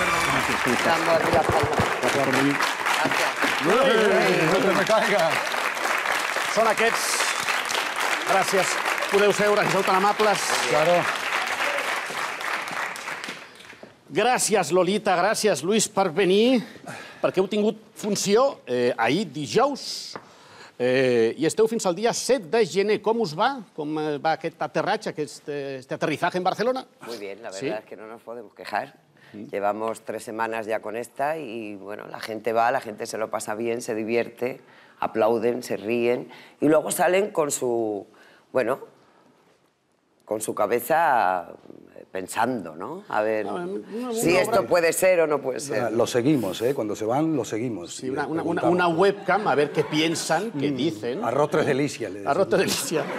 Palma. Gràcies. Són aquests. Gràcies. Podeu seure, si sou tan amables. Claro. Gràcies, Lolita, gràcies, Lluís, per venir, perquè heu tingut funció eh, ahir, dijous, eh, i esteu fins al dia 7 de gener. Com us va? Com eh, va aquest aterratge, aquest, eh, este aterrizaje en Barcelona? Muy bien, la verdad ¿Sí? es que no nos podemos quejar. Llevamos tres semanas ya con esta y bueno, la gente va, la gente se lo pasa bien, se divierte, aplauden, se ríen y luego salen con su, bueno, con su cabeza eh, pensando, ¿no? A ver No, una- si esto obra- puede ser o no puede ser. Lo seguimos, ¿eh? Cuando se van, lo seguimos. Sí, una, una, una, una webcam, a ver qué piensan, qué dicen. Arroz tres delicias, le decimos. Arroz de delicia.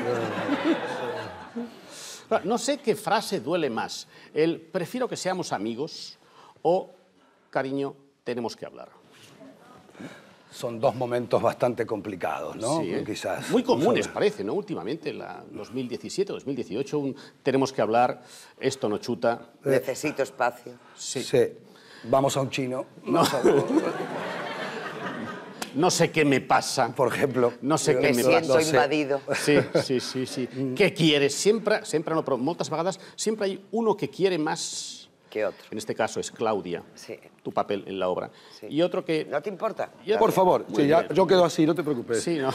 No sé qué frase duele más. El prefiero que seamos amigos o cariño, tenemos que hablar. Son dos momentos bastante complicados, ¿no? Sí, ¿eh? Quizás. Muy comunes, Sobre- parece, ¿no? Últimamente, la 2017, 2018, un tenemos que hablar, esto no chuta. Necesito espacio. Sí. Sí. Vamos a un chino, No. No sé qué me pasa. por ejemplo. No sé què Me me siento invadido. Sí, sí, sí, sí. ¿Qué quieres? Siempre, siempre no, pero moltes vegades siempre hay uno que quiere más. ¿Qué otro? En este caso es Claudia, Sí. tu papel en la obra. Sí. Y otro que... ¿No te importa? y otro- Por favor, sí, ya, yo quedo así, no te preocupes. Sí, ¿no?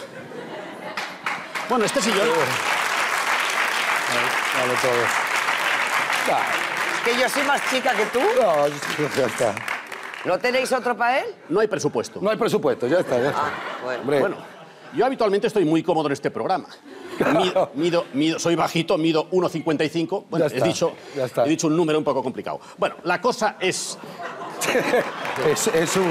Bueno, este sillón... Vale, todo. Ya, ¿Que yo soy más chica que tú? no, ya está. ¿No tenéis otro para él? No hay presupuesto. No hay presupuesto, ya está, ya está. Ah, bueno. Hombre, Bueno, yo habitualmente estoy muy cómodo en este programa. Mido, mido, mido- soy bajito, mido 1,55. Bueno, Ya he dicho, ya está. he dicho un número un poco complicado. Bueno, la cosa es... es, es un...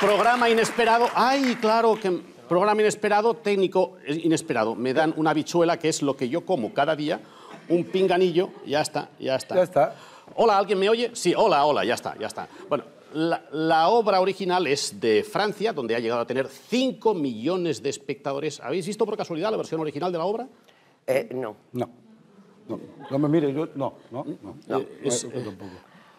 Programa inesperado. Ay, claro, que programa inesperado, técnico inesperado. Me dan una habichuela que es lo que yo como cada día, un pinganillo, ya está, ya está. Ya está. Hola, ¿alguien me oye? Sí, hola, hola, ya está, ya está. Bueno, la, la obra original es de Francia, donde ha llegado a tener 5 millones de espectadores. ¿Habéis visto por casualidad la versión original de la obra? Eh, no. No. No, no me mire, yo... No, no, no. No. Es, tampoco.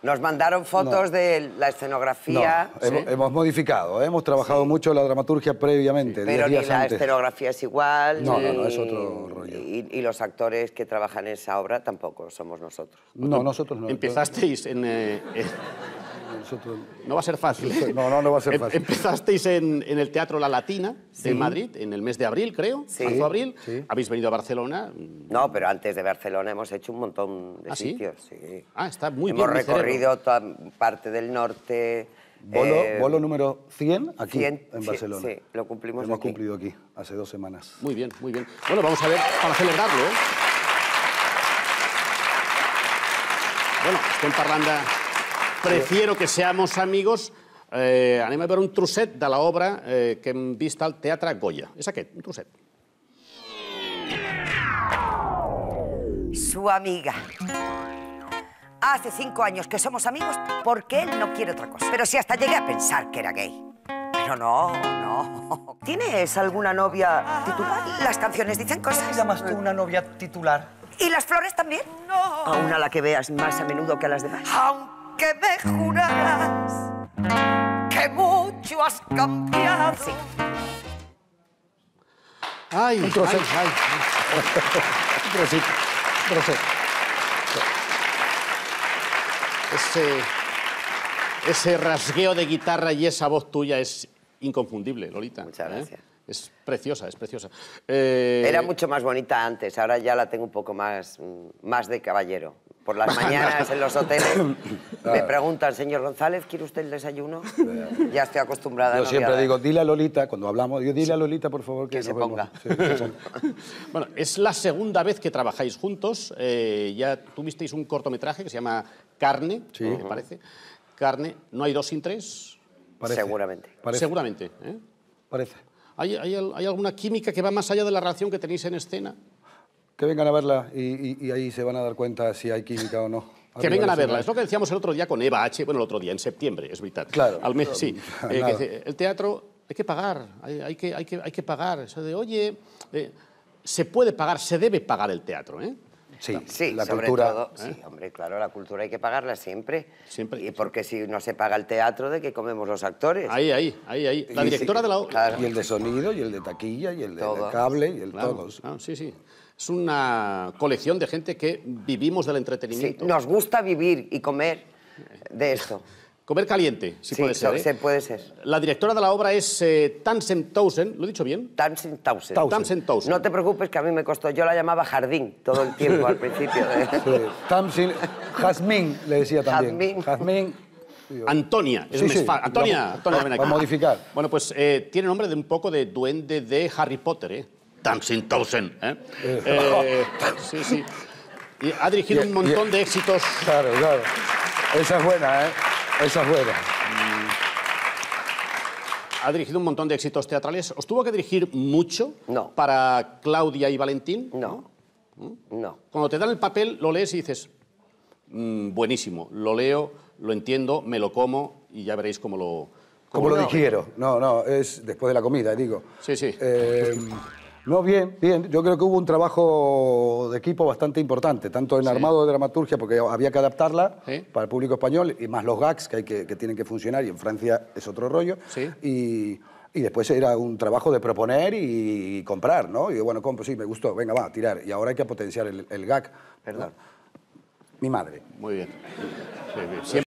Nos mandaron fotos de la No, escenografía, hemos, hemos modificado, ¿eh? hemos trabajado mucho la dramaturgia previamente, pero diez ni días la antes. escenografía es igual. No, no, no, es otro rollo. Y, y los actores que trabajan en esa obra tampoco somos nosotros. No, nosotros no. Empezasteis en... eh, Nosotros- no va a ser fácil. No, no, no va a ser Em- fácil. Empezasteis en, en el Teatro La Latina de Madrid, en el mes de abril, creo, Sí. marzo-abril. Sí. Habéis venido a Barcelona. No, pero antes de Barcelona hemos hecho un montón de ¿Ah, sitios. Sí. Ah, está muy hemos bien. cerebro. recorrido toda parte del norte. Bolo, eh, bolo número 100 aquí 100, en Barcelona. sí, lo cumplimos hemos aquí. cumplido aquí hace dos semanas. Muy bien, muy bien. Bueno, vamos a ver, para celebrarlo. ¿eh? Bueno, estem parlant de... Prefiero que seamos amigos. Eh, anem a veure un trosset de l'obra eh, que hem vist al Teatre Goya. És aquest, un trosset. Su amiga. Hace cinco años que somos amigos porque él no quiere otra cosa. Pero si hasta llegué a pensar que era gay. Pero no, no. ¿Tienes alguna novia titular? Las canciones dicen cosas. llamas tú una novia titular? ¿Y las flores también? A una a la que veas más a menudo que a las demás. Aunque me juraras que mucho has cambiado. Sí. Ai, Un ai. Un trocito, un trocito. Ese, ese rasgueo de guitarra y esa voz tuya es inconfundible, Lolita. Muchas ¿eh? gracias. Es preciosa, es preciosa. Eh, Era mucho más bonita antes, ahora ya la tengo un poco más, mm, más de caballero. Por las mañanas en los hoteles me preguntan, señor González, ¿quiere usted el desayuno? Ya estoy acostumbrada. Yo no siempre digo, dile a Lolita, cuando hablamos, yo dile a Lolita, por favor, que, Que se nos vemos". ponga. Sí. Bueno, es la segunda vez que trabajáis juntos. Eh, ya tuvisteis un cortometraje que se llama Carne, Sí. me parece. Carne, no hay dos sin tres. Parece, Seguramente. Parece, Seguramente. ¿eh? parece. ¿Hay, hay, hay alguna química que va más allá de la relación que tenéis en escena? Que vengan a verla y, y- y ahí se van a dar cuenta si hay química o no. Que Arriba vengan a verla. Es lo que decíamos el otro día con Eva H. Bueno, el otro día, en septiembre, es verdad. Claro. Al mes, sí. Eh, que dice, el teatro hay que pagar, hay, hay que, hay, que, hay que pagar. Eso de, oye, eh, se puede pagar, se debe pagar el teatro. ¿eh? Sí, Sí, la sobre cultura. todo. Sí, hombre, claro, la cultura hay que pagarla siempre. Siempre. Y porque si no se paga el teatro, ¿de qué comemos los actores? Ahí, ahí, ahí, ahí. La directora de la. Claro. Y el de sonido, y el de taquilla, y el de, cable, y el Claro, todos. claro, sí, sí. Es una colección de gente que vivimos del Sí, entretenimiento. nos gusta vivir y comer de esto. Comer caliente, si Sí, puede ser. ¿eh? se puede ser. La directora de la obra es eh, Tansen Townsend, ¿lo he dicho bien? Tamsen Townsend. Townsend. Tamsen Townsend. No te preocupes que a mí me costó. Yo la llamaba jardín todo el tiempo al principio. de- Sí. Tamsin, Jazmín, le decía también. Jazmín. Jazmín. Antonia, es Sí, sí. fa- Antonia, Antonia, ven aquí. a modificar. Bueno, pues eh, tiene nombre de un poco de duende de Harry Potter, ¿eh? Tamsin Townsend, ¿eh? Eh, sí, sí. Y ha dirigido Y- un montón y- de éxitos. Claro, claro. Esa es buena, ¿eh? Esa es buena. Ha dirigido un montón de éxitos teatrales. ¿Os tuvo que dirigir mucho No. para Claudia y Valentín? No. No. Cuando te dan el papel, lo lees y dices, "Mm, buenísimo, lo leo, lo entiendo, me lo como y ya veréis cómo lo... Como lo no. digiero. No, no, es después de la comida, digo. Sí, sí. Eh, no, bien, bien. Yo creo que hubo un trabajo de equipo bastante importante, tanto en armado de dramaturgia, porque había que adaptarla Sí. para el público español, y más los gags que, hay que, que tienen que funcionar, y en Francia es otro rollo. Sí. Y, y después era un trabajo de proponer y, comprar, ¿no? Y bueno, compro, sí, me gustó, venga, va, a tirar. Y ahora hay que potenciar el, el gag. Perdón. Mi madre. Muy bien. Sí, bien.